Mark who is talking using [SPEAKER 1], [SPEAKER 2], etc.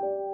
[SPEAKER 1] you